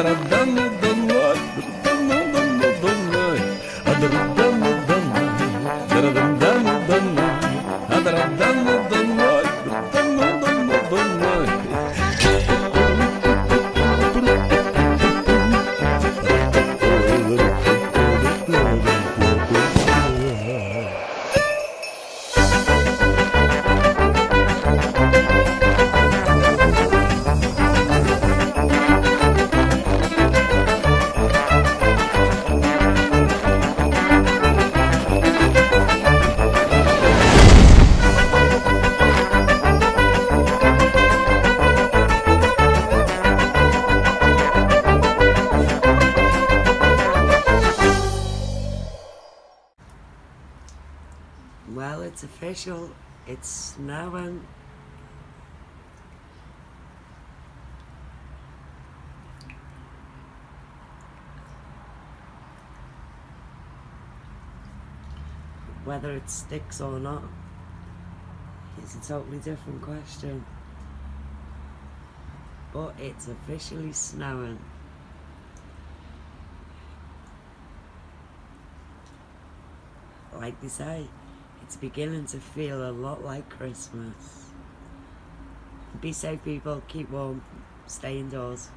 Dum dum dum Well, it's official. It's snowing. Whether it sticks or not is a totally different question. But it's officially snowing. Like they say, it's beginning to feel a lot like Christmas. Be safe, people. Keep warm. Stay indoors.